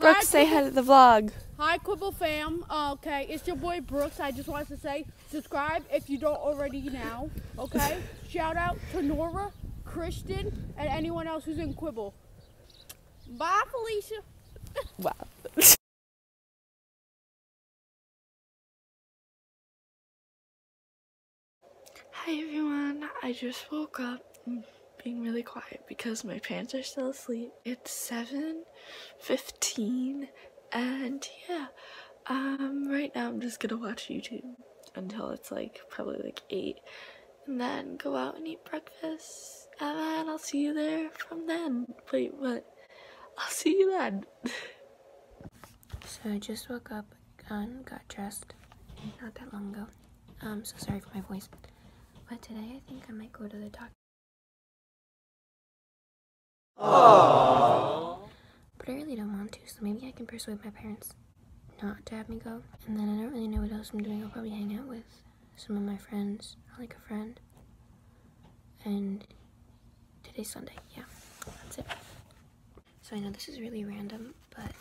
Brooks, say hi to the vlog. Hi, Quibble fam. Uh, okay, it's your boy Brooks. I just wanted to say subscribe if you don't already now. Okay? Shout out to Nora, Christian, and anyone else who's in Quibble. Bye, Felicia. Wow. Hi everyone, I just woke up I'm being really quiet because my parents are still asleep. It's 7.15 and yeah, um, right now I'm just gonna watch YouTube until it's like probably like 8 and then go out and eat breakfast and I'll see you there from then. Wait, what? I'll see you then. so I just woke up and got dressed not that long ago. Um, so sorry for my voice. But today I think I might go to the doctor. But I really don't want to, so maybe I can persuade my parents not to have me go. And then I don't really know what else I'm doing. I'll probably hang out with some of my friends, like a friend. And today's Sunday, yeah, that's it. So I know this is really random, but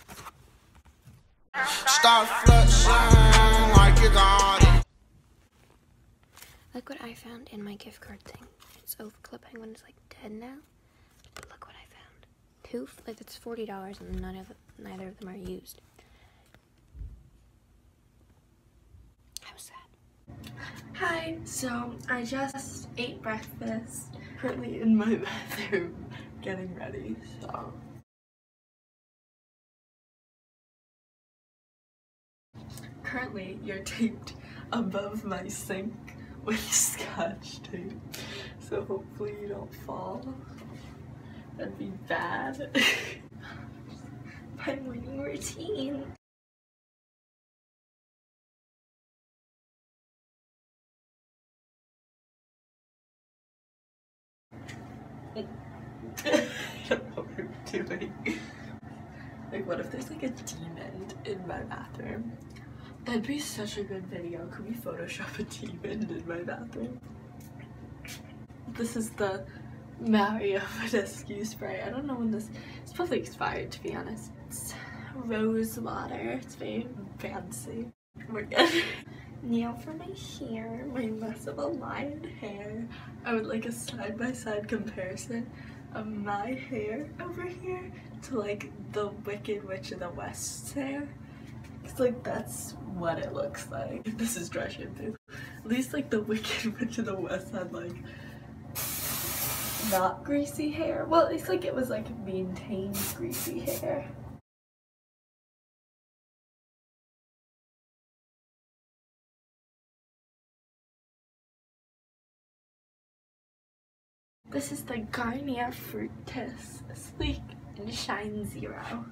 Start flexing like you got it. look what I found in my gift card thing. It's oh, Club Penguin is like dead now, but look what I found. Two, like it's forty dollars, and none of neither of them are used. How sad. Hi. So I just ate breakfast. Currently in my bathroom, getting ready. So. Currently, you're taped above my sink with scotch tape. So hopefully you don't fall. That'd be bad. my morning routine. I don't. Like, what if there's like a demon in my bathroom? That'd be such a good video. Could we Photoshop a demon in my bathroom? This is the Mario Badescu spray. I don't know when this. It's probably expired, to be honest. It's rose water. It's very fancy. We're good. Now for my hair, my mess of aligned hair. I would like a side by side comparison of my hair over here to like the Wicked Witch of the West's hair. It's like that's what it looks like. This is dry shampoo. At least like the Wicked Witch of the West had like not greasy hair. Well, it's like it was like maintained greasy hair. This is the Garnier Fructis Sleek and Shine Zero.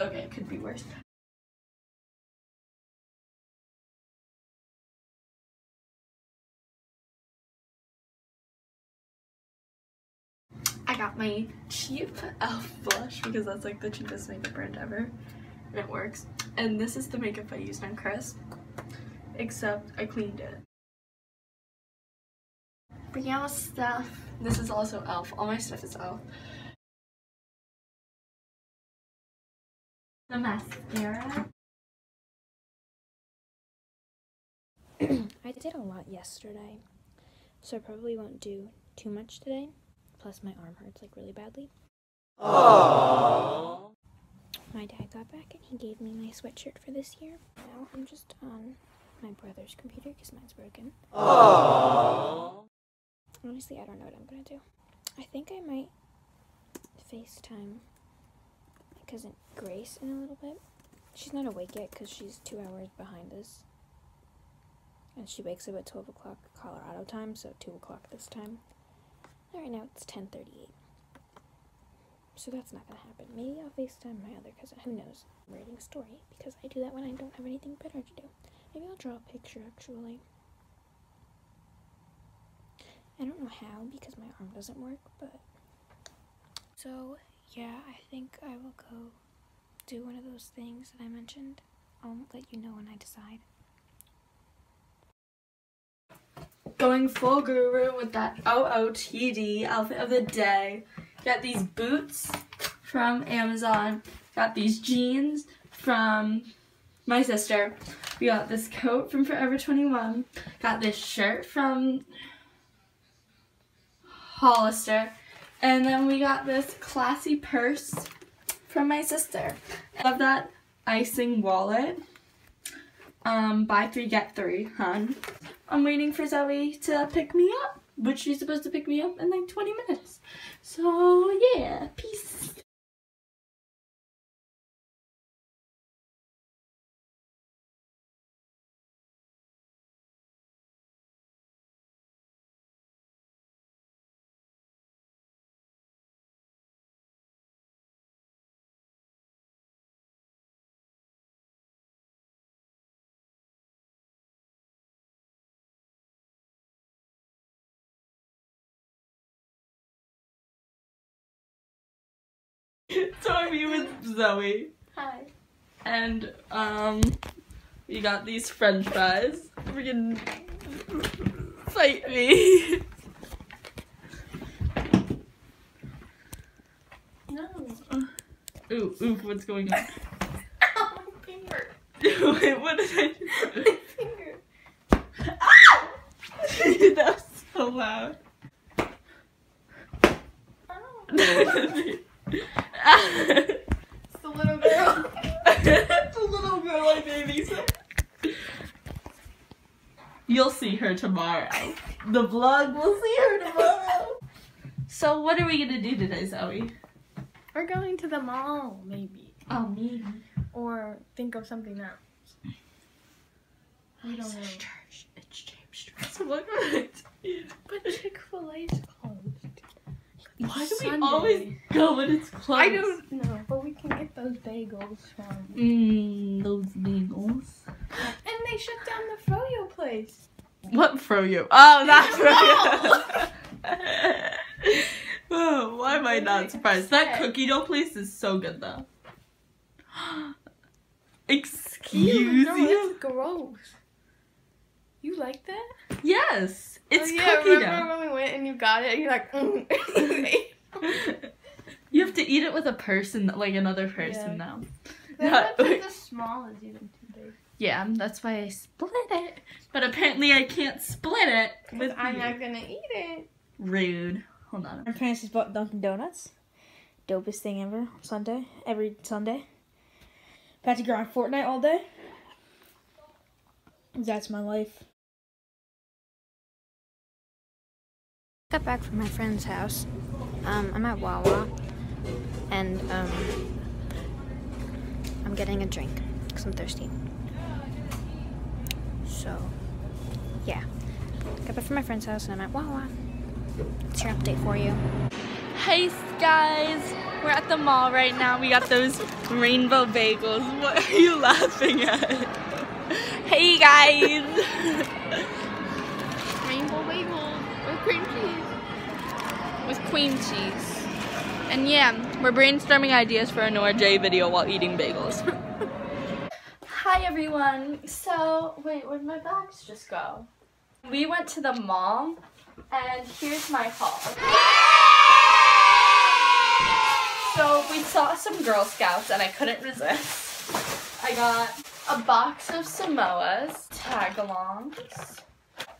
Okay, it could be worse. I got my cheap elf blush because that's like the cheapest makeup brand ever and it works. And this is the makeup I used on Chris, except I cleaned it. Brianna stuff. This is also elf. All my stuff is elf. The mascara. I did a lot yesterday, so I probably won't do too much today. Plus, my arm hurts like really badly. My dad got back and he gave me my sweatshirt for this year. Now I'm just on my brother's computer because mine's broken. Honestly, I don't know what I'm gonna do. I think I might FaceTime my cousin Grace in a little bit. She's not awake yet because she's two hours behind us. And she wakes up at 12 o'clock Colorado time, so 2 o'clock this time. And right now it's 10.38. So that's not gonna happen. Maybe I'll FaceTime my other cousin. Who knows? I'm writing a story because I do that when I don't have anything better to do. Maybe I'll draw a picture actually. I don't know how because my arm doesn't work, but. So, yeah, I think I will go do one of those things that I mentioned. I'll let you know when I decide. Going full guru with that OOTD outfit of the day. Got these boots from Amazon. Got these jeans from my sister. We got this coat from Forever 21. Got this shirt from Hollister. And then we got this classy purse from my sister. I Love that icing wallet. Um, buy three, get three, hun. I'm waiting for Zoe to pick me up, which she's supposed to pick me up in like 20 minutes. So, yeah, peace. so I'm here with Zoe. Hi. And um we got these french fries. Freaking fight me. No. Ooh, oof, what's going on? Ow, my finger. Wait, what did I do? My finger. that was so loud. Ow. It's the little girl. the little girl I babysit. You'll see her tomorrow. The vlog will see her tomorrow. So what are we gonna do today, Zoe? We're going to the mall, maybe. Oh, me. Or think of something else. We don't know. It's James Street. So what right? But Chick fil A's closed. Why do we always go when it's closed? I don't know, but we can get those bagels from. Mmm, those bagels. And they shut down the Froyo place. What froyo? Oh, that froyo. oh, why am I not surprised? That cookie dough place is so good though. Excuse me. no, it's gross. You like that? Yes, it's oh, yeah, cookie remember dough. when we went and you got it and you're like, mm. you have to eat it with a person, like another person Yeah. now. That's Yeah. like the small is even too big. Yeah, that's why I split it. But apparently I can't split it with I'm you. not gonna eat it. Rude. Hold on. My parents just bought Dunkin' Donuts. Dopest thing ever Sunday. Every Sunday. About to grind Fortnite all day. That's my life. Got back from my friend's house. Um, I'm at Wawa, and um, I'm getting a drink because I'm thirsty. So, yeah. Got back from my friend's house, and I'm at Wawa. It's your update for you. Hey guys, we're at the mall right now. We got those rainbow bagels. What are you laughing at? Hey guys. Rainbow bagel with cream cheese. With cream cheese. And yeah, we're brainstorming ideas for a Nora Jay video while eating bagels. Hi everyone. So, wait, where'd my bags just go? We went to the mall and here's my haul. So we saw some Girl Scouts and I couldn't resist. I got a box of Samoas, tagalongs,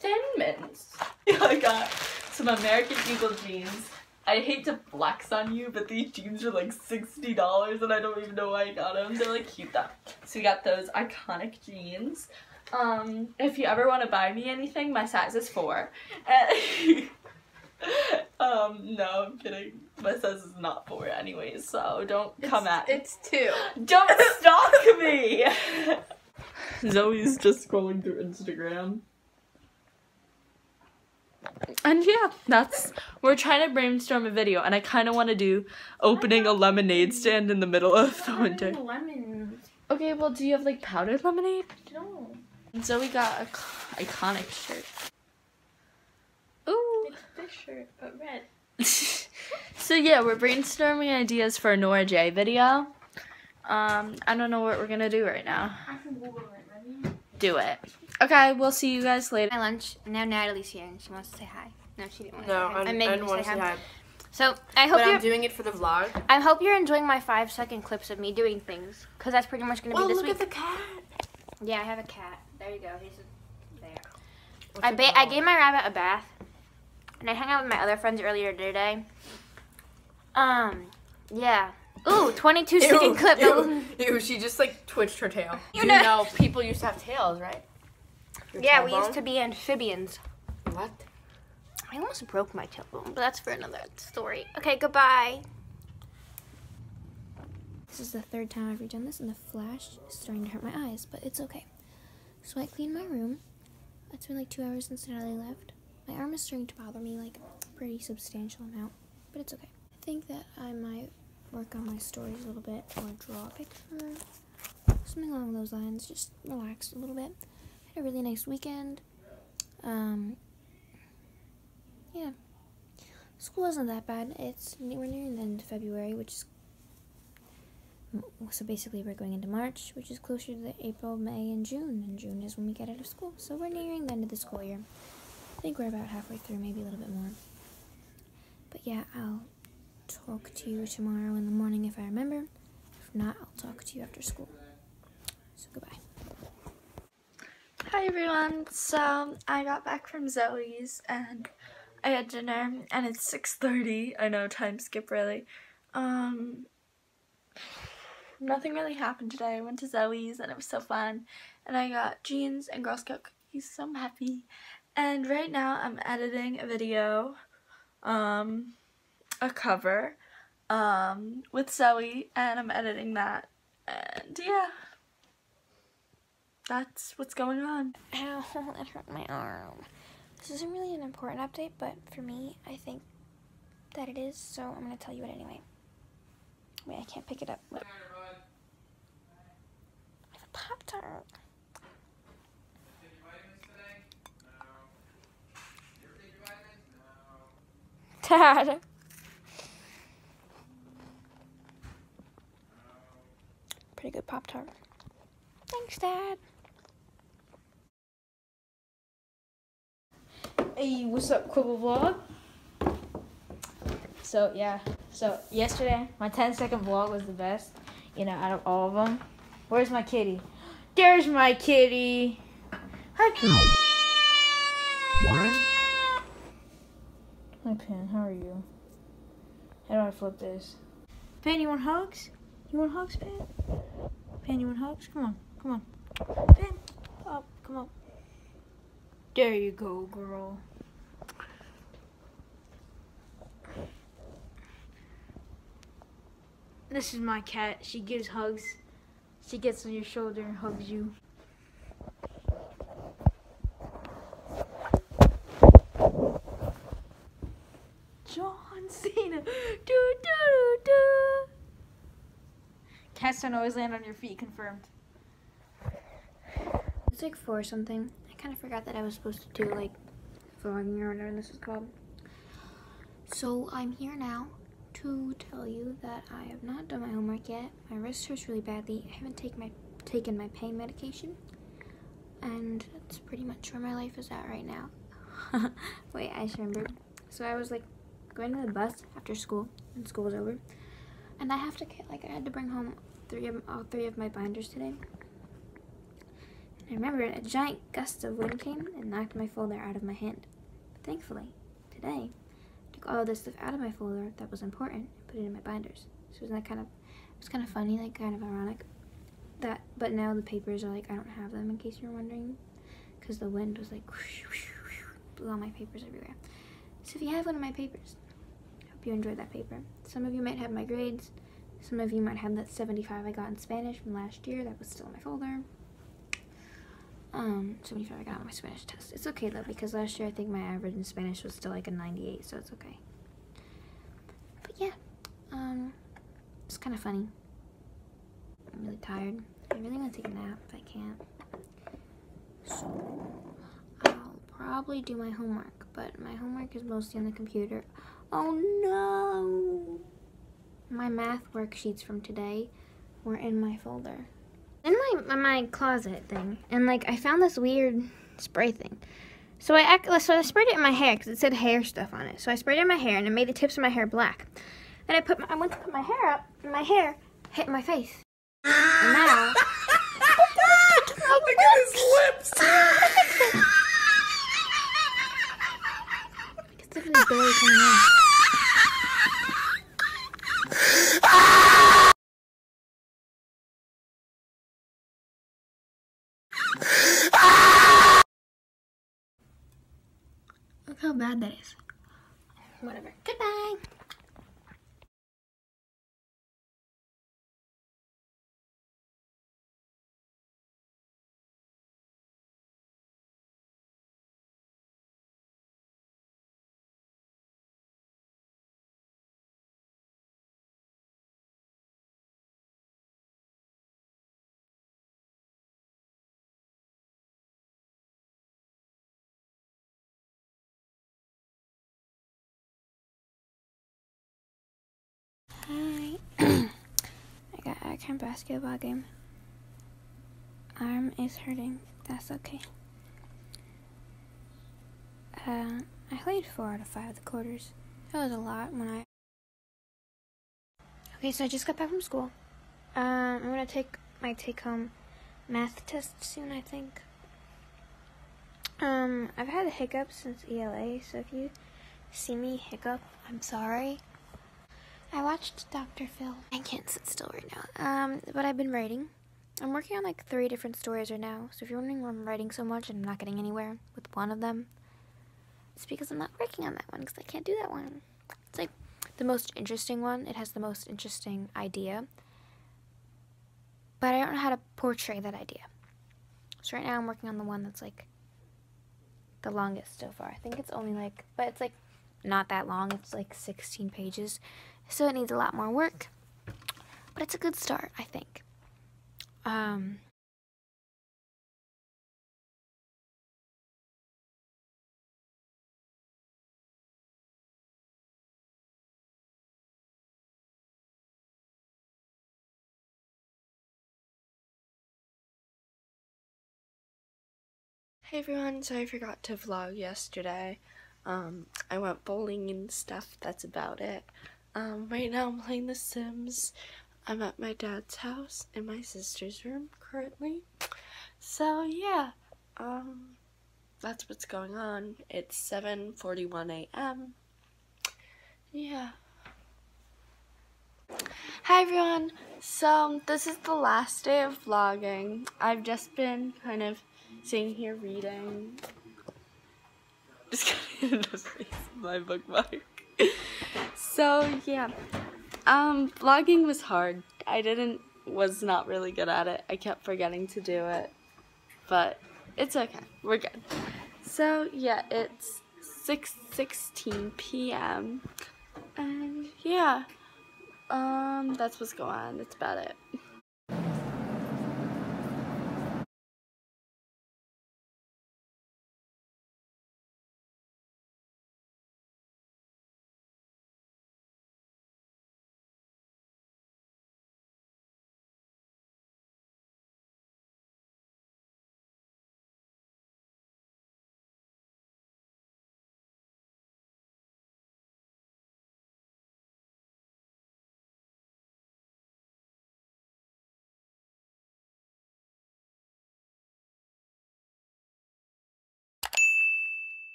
Thin Mints. I got some American Eagle jeans. I hate to flex on you, but these jeans are like $60 and I don't even know why I got them. They're like cute though. So we got those iconic jeans. Um, if you ever want to buy me anything, my size is four. um, no, I'm kidding. My size is not four anyways, so don't come at me. It's two. Don't stalk me! Zoe's just scrolling through Instagram. And yeah, that's we're trying to brainstorm a video, and I kind of want to do opening a lemonade stand in the middle of the winter. Lemons. Okay, well, do you have like powdered lemonade? No. And Zoe got a iconic shirt. Ooh. It's this shirt, but red. so yeah, we're brainstorming ideas for a Nora Jay video. Um, I don't know what we're gonna do right now. Do it. Okay, we'll see you guys later. My lunch. Now Natalie's here and she wants to say hi. No, she didn't want to No, say hi. I, I'm I didn't want to say say hi. hi. So I hope But you're. I'm doing it for the vlog. I hope you're enjoying my five second clips of me doing things, cause that's pretty much gonna Oh, be this look week. Look at the cat. Yeah, I have a cat. There you go. He's there. What's I it ba- I gave my rabbit a bath, and I hung out with my other friends earlier today. Um, yeah. Ooh, 22 second clip. Ew, ew, she just like twitched her tail. You You know- know, people used to have tails, right? Your Yeah, we used to be amphibians. What? I almost broke my tailbone, but that's for another story. Okay, goodbye. This is the third time I've redone this, and the flash is starting to hurt my eyes, but it's okay. So I cleaned my room. It's been like two hours since Natalie left. My arm is starting to bother me like a pretty substantial amount, but it's okay. I think that I might work on my stories a little bit or draw a picture, something along those lines. Just relax a little bit. A really nice weekend. Um, yeah. School isn't that bad. It's we're nearing the end of February, which is so basically we're going into March, which is closer to the April, May, and June. And June is when we get out of school. So we're nearing the end of the school year. I think we're about halfway through, maybe a little bit more. But yeah, I'll talk to you tomorrow in the morning if I remember. If not, I'll talk to you after school. So goodbye. Hi everyone. So I got back from Zoe's and I had dinner and it's 6:30. I know time skip really. Um nothing really happened today. I went to Zoe's and it was so fun. And I got jeans and Girl Scout cookies, so I'm happy. And right now I'm editing a video, um, a cover, um, with Zoe, and I'm editing that. And yeah, that's what's going on. Ow, that hurt my arm. This isn't really an important update, but for me, I think that it is, so I'm going to tell you it anyway. Wait, I can't pick it up. Wait. I have a Pop Tart. Dad. Pretty good Pop Tart. Thanks, Dad. Hey, what's up, Quibble Vlog? So, yeah. So, yesterday, my 10 second vlog was the best, you know, out of all of them. Where's my kitty? There's my kitty. Hi, Pan. Hi, Pan. How are you? How do I flip this? Pan, you want hugs? You want hugs, Pan? Pan, you want hugs? Come on. Come on. Pan. Up. Oh, come on. There you go, girl. This is my cat. She gives hugs. She gets on your shoulder and hugs you. John Cena. Do do do. Cats don't always land on your feet. Confirmed. It's like four something. Kind of forgot that I was supposed to do like vlogging or whatever this is called. So I'm here now to tell you that I have not done my homework yet. My wrist hurts really badly. I haven't taken my taken my pain medication, and that's pretty much where my life is at right now. Wait, I just remembered. So I was like going to the bus after school, and school was over, and I have to like I had to bring home three of all three of my binders today. I remember a giant gust of wind came and knocked my folder out of my hand. But thankfully, today, I took all this stuff out of my folder that was important and put it in my binders. So isn't that kind of, it was kind of funny, like kind of ironic. That, but now the papers are like, I don't have them in case you're wondering. Because the wind was like, whoosh, whoosh, whoosh, blew all my papers everywhere. So if you have one of my papers, I hope you enjoyed that paper. Some of you might have my grades. Some of you might have that 75 I got in Spanish from last year that was still in my folder. Um, 75 I got on my Spanish test. It's okay though, because last year I think my average in Spanish was still like a 98, so it's okay. But yeah, um, it's kind of funny. I'm really tired. I really want to take a nap if I can't. So, I'll probably do my homework, but my homework is mostly on the computer. Oh no! My math worksheets from today were in my folder. In my my closet thing, and like I found this weird spray thing. So I so I sprayed it in my hair because it said hair stuff on it. So I sprayed it in my hair and it made the tips of my hair black. And I put my, I went to put my hair up, and my hair hit my face. And now Look at his lips. it's literally barely coming in. Look how bad that is. Whatever. Goodbye. I got a camp basketball game. Arm is hurting. That's okay. Uh, I played four out of five of the quarters. That was a lot when I. Okay, so I just got back from school. Um, I'm gonna take my take-home math test soon. I think. Um, I've had a hiccups since ELA, so if you see me hiccup, I'm sorry. I watched Dr. Phil. I can't sit still right now. Um, but I've been writing. I'm working on like three different stories right now. So if you're wondering why I'm writing so much and I'm not getting anywhere with one of them, it's because I'm not working on that one because I can't do that one. It's like the most interesting one. It has the most interesting idea. But I don't know how to portray that idea. So right now I'm working on the one that's like the longest so far. I think it's only like, but it's like not that long. It's like 16 pages. So it needs a lot more work. But it's a good start, I think. Um, Hey everyone, so I forgot to vlog yesterday. Um, I went bowling and stuff, that's about it. Um, right now I'm playing The Sims. I'm at my dad's house in my sister's room currently. So yeah, um, that's what's going on. It's 7.41 a.m. Yeah. Hi everyone, so this is the last day of vlogging. I've just been kind of sitting here reading. Just kidding, my bookmark. So yeah, um, vlogging was hard. I didn't, was not really good at it. I kept forgetting to do it, but it's okay. We're good. So yeah, it's 6:16 p.m. and yeah, um, that's what's going on. That's about it.